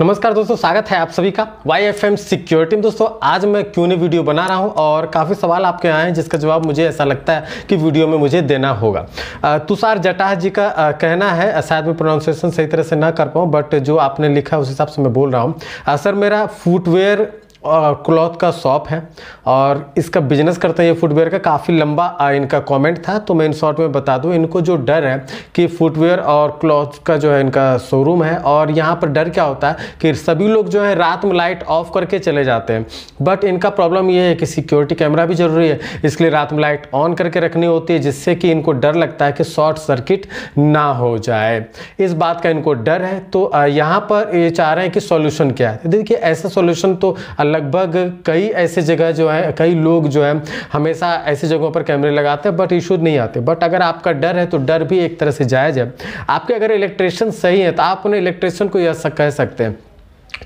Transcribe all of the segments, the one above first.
नमस्कार दोस्तों, स्वागत है आप सभी का वाई एफ़ एम सिक्योरिटी में। दोस्तों, आज मैं क्यों नहीं वीडियो बना रहा हूँ और काफ़ी सवाल आपके आए हैं, जिसका जवाब मुझे ऐसा लगता है कि वीडियो में मुझे देना होगा। तुषार जटाह जी का कहना है शायद मैं प्रोनाउंसिएशन सही तरह से ना कर पाऊँ बट जो आपने लिखा है, उस हिसाब से मैं बोल रहा हूँ। सर, मेरा फुटवेयर क्लॉथ का शॉप है और इसका बिज़नेस करते हैं ये फुटवेयर का। काफ़ी लंबा आ, इनका कमेंट था तो मैं इन शॉर्ट में बता दूँ इनको जो डर है कि फुटवेयर और क्लॉथ का जो है इनका शोरूम है और यहाँ पर डर क्या होता है कि सभी लोग जो है रात में लाइट ऑफ़ करके चले जाते हैं। बट इनका प्रॉब्लम ये है कि सिक्योरिटी कैमरा भी ज़रूरी है इसलिए रात में लाइट ऑन करके रखनी होती है जिससे कि इनको डर लगता है कि शॉर्ट सर्किट ना हो जाए। इस बात का इनको डर है तो यहाँ पर ये चाह रहे हैं कि सोल्यूशन क्या है। देखिए ऐसा सोल्यूशन तो लगभग कई ऐसे जगह जो है, कई लोग जो है, हमेशा ऐसे जगहों पर कैमरे लगाते हैं बट इशू नहीं आते। बट अगर आपका डर है तो डर भी एक तरह से जायज़ है। आपके अगर इलेक्ट्रिशियन सही है तो आप उन्हें इलेक्ट्रिशियन को यह कह सकते हैं।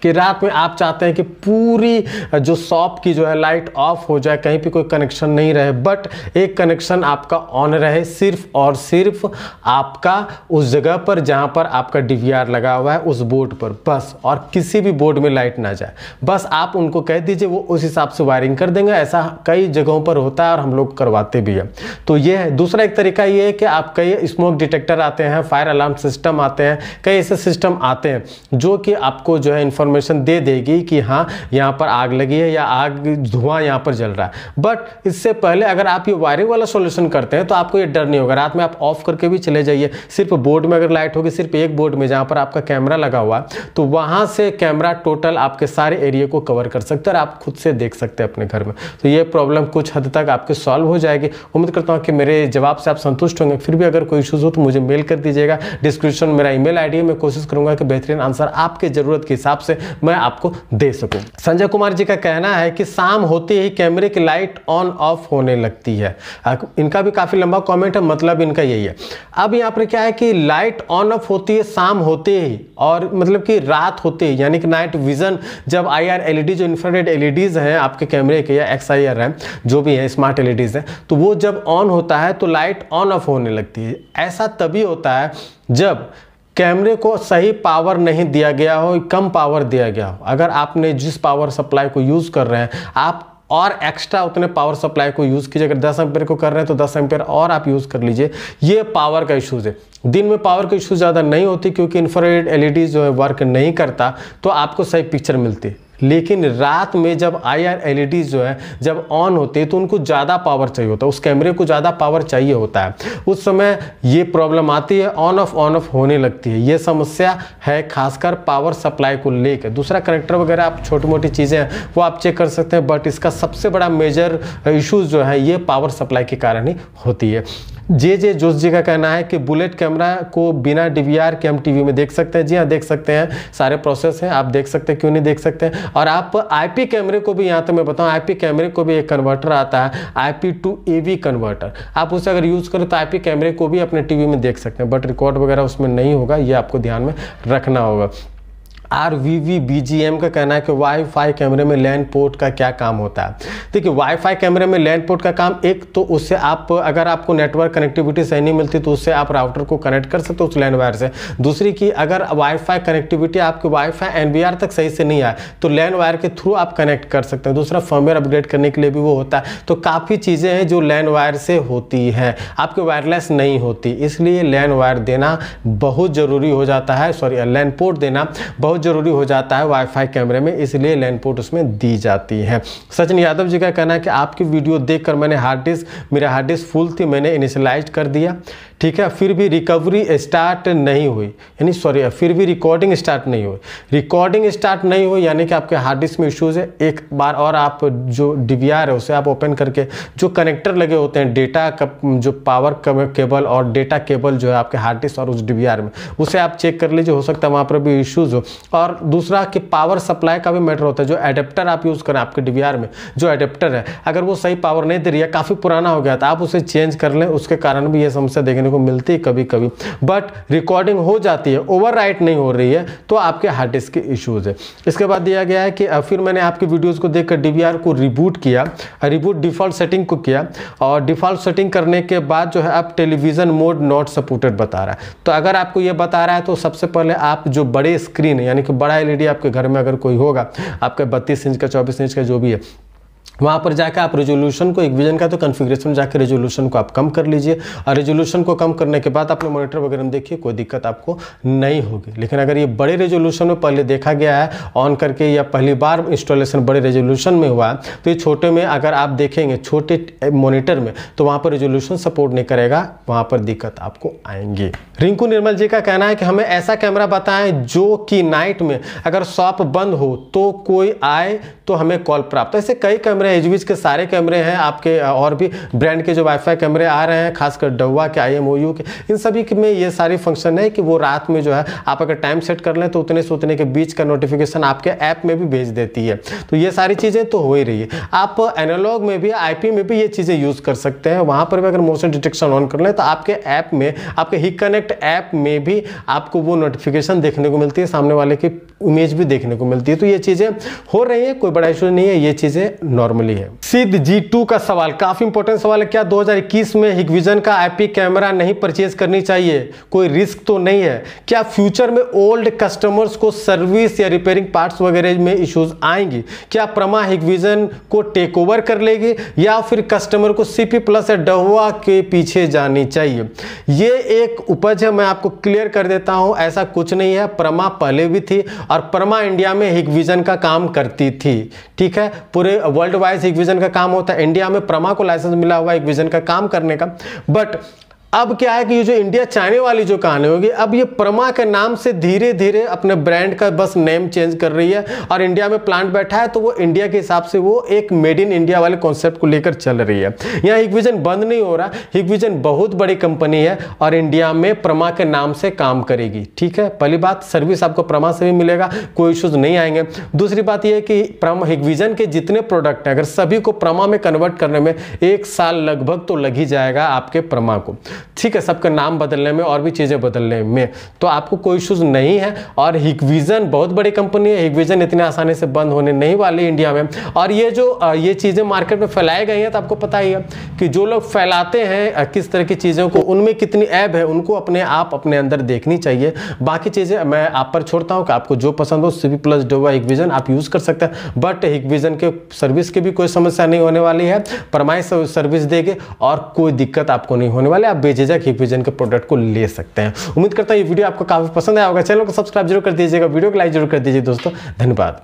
कि रात में आप चाहते हैं कि पूरी जो शॉप की जो है लाइट ऑफ़ हो जाए, कहीं पे कोई कनेक्शन नहीं रहे बट एक कनेक्शन आपका ऑन रहे, सिर्फ़ और सिर्फ़ आपका उस जगह पर जहाँ पर आपका डीवीआर लगा हुआ है, उस बोर्ड पर, बस, और किसी भी बोर्ड में लाइट ना जाए। बस आप उनको कह दीजिए, वो उस हिसाब से वायरिंग कर देंगे, ऐसा कई जगहों पर होता है और हम लोग करवाते भी हैं। तो ये है, दूसरा एक तरीका ये है कि आप कई स्मोक डिटेक्टर आते हैं फायर अलार्म सिस्टम आते हैं, कई ऐसे सिस्टम आते हैं, जो कि आपको जो है इन्फॉर्मेशन दे देगी कि हाँ यहाँ पर आग लगी है या आग, धुआँ यहाँ पर जल रहा है। बट इससे पहले अगर आप ये वायरिंग वाला सोल्यूशन करते हैं तो आपको ये डर नहीं होगा। रात में आप ऑफ़ करके भी चले जाइए। सिर्फ़ बोर्ड में अगर लाइट होगी, सिर्फ़ एक बोर्ड में जहाँ पर आपका कैमरा लगा हुआ तो वहाँ से कैमरा टोटल आपके सारे एरिया को कवर कर सकते हैं और आप खुद से देख सकते हैं अपने घर में। तो ये प्रॉब्लम कुछ हद तक आपके सॉल्व हो जाएगी। उम्मीद करता हूँ कि मेरे जवाब से आप संतुष्ट होंगे। फिर भी अगर कोई इशूज़ हो तो मुझे मेल कर दीजिएगा। डिस्क्रिप्शन मेरा ईमेल आईडी है। मैं कोशिश करूँगा कि बेहतरीन आंसर आपके ज़रूरत के हिसाब से मैं आपको दे सकूँ। संजय कुमार जी का कहना है कि शाम होते ही कैमरे की लाइट ऑन, ऑफ़ होने लगती है। इनका भी काफ़ी लंबा कमेंट है मतलब इनका यही है। अब यहाँ पर क्या है कि लाइट ऑन, ऑफ़ होती है शाम होते ही, और मतलब कि रात होते ही, यानी कि नाइट विजन जब आई आर एलईडी जो इंफ्रारेड एलईडीज हैं आपके कैमरे के, या एक्स आई आर हैं, जो भी है स्मार्ट एलईडीज हैं तो वो जब ऑन होता है तो लाइट ऑन ऑफ़ होने लगती है। ऐसा तभी होता है जब कैमरे को सही पावर नहीं दिया गया हो, कम पावर दिया गया हो। अगर आपने जिस पावर सप्लाई को यूज़ कर रहे हैं, आप और एक्स्ट्रा उतने पावर सप्लाई को यूज़ कीजिए। अगर 10 एम्पेयर को कर रहे हैं तो 10 एम्पेयर और आप यूज़ कर लीजिए। ये पावर का इशूज़ है। दिन में पावर का इशू ज़्यादा नहीं होती, क्योंकि इंफ्रारेड एलईडी जो है वर्क नहीं करता तो आपको सही पिक्चर मिलती है। लेकिन रात में जब आई आर एल जो है, जब ऑन होते हैं तो उनको ज़्यादा पावर चाहिए होता है। उस कैमरे को ज़्यादा पावर चाहिए होता है। उस समय ये प्रॉब्लम आती है ऑन ऑफ़ ऑन ऑफ़ होने लगती है। ये समस्या है खासकर पावर सप्लाई को लेकर। दूसरा कनेक्टर वगैरह, आप छोटी मोटी चीज़ें हैं, वो आप चेक कर सकते हैं बट इसका सबसे बड़ा मेजर इशूज़ जो है, ये पावर सप्लाई के कारण ही होती है। जे जे जोश जी का कहना है कि बुलेट कैमरा को बिना डीवीआर के हम टीवी में देख सकते हैं। जी हाँ देख सकते हैं। सारे प्रोसेस हैं, आप देख सकते हैं, क्यों नहीं देख सकते? हैं और आप आईपी कैमरे को भी यहाँ तक मैं बताऊँ आईपी कैमरे को भी एक कन्वर्टर आता है आईपी टू एवी कन्वर्टर आप उसे अगर यूज़ करें तो आईपी कैमरे को भी अपने टीवी में देख सकते हैं बट रिकॉर्ड वगैरह उसमें नहीं होगा, ये आपको ध्यान में रखना होगा। R V V B G M का कहना है कि वाईफाई कैमरे में लैंड पोर्ट का क्या काम होता है? देखिए वाईफाई कैमरे में लैंड पोर्ट का काम एक तो उससे आप, अगर आपको नेटवर्क कनेक्टिविटी सही नहीं मिलती तो उससे आप राउटर को कनेक्ट कर सकते हो उस लैंड वायर से। दूसरी की अगर वाईफाई कनेक्टिविटी आपके वाईफाई एन तक सही से नहीं आए तो लैंड वायर के थ्रू आप कनेक्ट कर सकते हैं। दूसरा फर्मवेयर अपडेट करने के लिए भी वो होता है। तो काफ़ी चीज़ें हैं जो लैंड वायर से होती हैं। आपके वायरलेस नहीं होती, इसलिए लैंड वायर देना बहुत ज़रूरी हो जाता है। सॉरी लैंड पोर्ट देना बहुत ज़रूरी हो जाता है वाईफाई कैमरे में, इसलिए लैंड पोर्ट उसमें दी जाती है। सचिन यादव जी का कहना है कि आपकी वीडियो देखकर मैंने हार्ड डिस्क मेरा हार्ड डिस्क फुल थी, मैंने इनिशलाइज कर दिया। ठीक है, फिर भी रिकवरी स्टार्ट नहीं हुई। यानी सॉरी फिर भी रिकॉर्डिंग स्टार्ट नहीं हुई। रिकॉर्डिंग स्टार्ट नहीं हुई, यानी कि आपके हार्ड डिस्क में इश्यूज़ है। एक बार और आप जो डीवीआर है, उसे आप ओपन करके जो कनेक्टर लगे होते हैं डेटा जो पावर केबल और डेटा केबल जो है आपके हार्ड डिस्क और उस डीवीआर में, उसे आप चेक कर लीजिए, हो सकता है वहाँ पर भी इश्यूज़ हो। और दूसरा कि पावर सप्लाई का भी मैटर होता है, जो एडेप्टर आप यूज़ करें आपके डीवीआर में, जो एडेप्टर है। अगर वो सही पावर नहीं दे रही है, काफ़ी पुराना हो गया था, आप उसे चेंज कर लें, उसके कारण भी ये समस्या देखने को मिलती है कभी कभी बट रिकॉर्डिंग हो जाती है ओवर नहीं हो रही है तो आपके हार्ड डिस्क के इश्यूज़ है। इसके बाद दिया गया है कि फिर मैंने आपकी वीडियोज़ को देखकर डीवीआर को रिबूट किया रिबूट डिफ़ॉल्ट सेटिंग को किया, और डिफ़ॉल्ट सेटिंग करने के बाद जो है आप टेलीविज़न मोड नॉट सपोर्टेड बता रहा है। तो अगर आपको ये बता रहा है तो सबसे पहले आप जो बड़े स्क्रीन यानी कि बड़ा एलईडी आपके घर में अगर कोई होगा, आपके बत्तीस इंच का, चौबीस इंच का जो भी है वहाँ पर जाकर आप रेजोल्यूशन को, एक विजन का तो कॉन्फ़िगरेशन जाकर रेजोल्यूशन को आप कम कर लीजिए। और रेजोल्यूशन को कम करने के बाद अपने मॉनिटर वगैरह में देखिए, कोई दिक्कत आपको नहीं होगी। लेकिन अगर ये बड़े रेजोल्यूशन में पहले देखा गया है ऑन करके या पहली बार इंस्टॉलेशन बड़े रेजोल्यूशन में हुआ तो ये छोटे में अगर आप देखेंगे, छोटे मोनिटर में तो वहाँ पर रेजोल्यूशन सपोर्ट नहीं करेगा, वहाँ पर दिक्कत आपको आएँगी। रिंकू निर्मल जी का कहना है कि हमें ऐसा कैमरा बताएँ जो कि नाइट में अगर शॉप बंद हो तो कोई आए तो हमें कॉल प्राप्त। ऐसे कई कैमरे एचवीज के सारे कैमरे हैं, आपके और भी ब्रांड के जो वाईफाई कैमरे आ रहे हैं, खासकर डवा के आई के, इन सभी में ये सारी फ़ंक्शन है कि वो रात में जो है, आप अगर टाइम सेट कर लें तो उतने से उतने के बीच का नोटिफिकेशन आपके ऐप में भी भेज देती है। तो ये सारी चीज़ें तो हो ही रही है। आप एनालॉग में भी आईपी में भी ये चीज़ें यूज़ कर सकते हैं। वहाँ पर भी अगर मोशन डिटेक्शन ऑन कर लें तो आपके ऐप में, आपके ही कनेक्ट ऐप में भी आपको वो नोटिफिकेशन देखने को मिलती है, सामने वाले की इमेज भी देखने को मिलती है। तो ये चीज़ें हो रही है, कोई बड़ा इशू नहीं है, ये चीज़ें नॉर्मली है। सिद्ध जी टू का सवाल, काफ़ी इंपॉर्टेंट सवाल है, क्या 2021 में हिगविजन का आईपी कैमरा नहीं परचेज करनी चाहिए? कोई रिस्क तो नहीं है। क्या फ्यूचर में ओल्ड कस्टमर्स को सर्विस या रिपेयरिंग पार्ट्स वगैरह में इश्यूज़ आएँगी? क्या प्रमा हिगविजन को टेक ओवर कर लेगी? या फिर कस्टमर को सीपी प्लस या डहुआ के पीछे जानी चाहिए? ये एक उपज है, मैं आपको क्लियर कर देता हूँ, ऐसा कुछ नहीं है। प्रमा पहले भी थी और परमा इंडिया में हिगविजन का काम करती थी, ठीक है? पूरे वर्ल्ड वाइज हिगविजन का काम होता है। इंडिया में परमा को लाइसेंस मिला हुआ हिगविजन का काम करने का। बट अब क्या है कि ये जो इंडिया चाइने वाली जो कहानी होगी, अब ये परमा के नाम से धीरे धीरे अपने ब्रांड का बस नेम चेंज कर रही है और इंडिया में प्लांट बैठा है तो वो इंडिया के हिसाब से वो एक मेड इन इंडिया वाले कॉन्सेप्ट को लेकर चल रही है। यहाँ हिगविजन बंद नहीं हो रहा हिगविजन बहुत बड़ी कंपनी है और इंडिया में प्रमा के नाम से काम करेगी, ठीक है? पहली बात सर्विस आपको प्रमा से भी मिलेगा, कोई इशूज नहीं आएँगे। दूसरी बात यह कि प्रमा हिगविजन के जितने प्रोडक्ट हैं, अगर सभी को प्रमा में कन्वर्ट करने में एक साल लगभग तो लग ही जाएगा आपके प्रमा को। ठीक है, सबका नाम बदलने में और भी चीज़ें बदलने में। तो आपको कोई इशूज़ नहीं है और हिगविजन बहुत बड़ी कंपनी है। हिगविजन इतने आसानी से बंद होने नहीं वाली इंडिया में। और ये जो ये चीज़ें मार्केट में फैलाई गई हैं तो आपको पता ही है कि जो लोग फैलाते हैं किस तरह की चीज़ों को, उनमें कितनी ऐप है, उनको अपने आप, अपने अंदर देखनी चाहिए। बाकी चीज़ें मैं आप पर छोड़ता हूँ कि आपको जो पसंद हो सी प्लस डोवा हिगविजन आप यूज़ कर सकते हैं। बट हिगविजन के सर्विस की भी कोई समस्या नहीं होने वाली है। परमाइश सर्विस देंगे और कोई दिक्कत आपको नहीं होने वाली। आप बेझिझक हिक विजन के प्रोडक्ट को ले सकते हैं। उम्मीद करता हूँ ये वीडियो आपको काफ़ी पसंद आया होगा। चैनल को सब्सक्राइब ज़रूर कर दीजिएगा। वीडियो को लाइक ज़रूर कर दीजिए दोस्तों। धन्यवाद।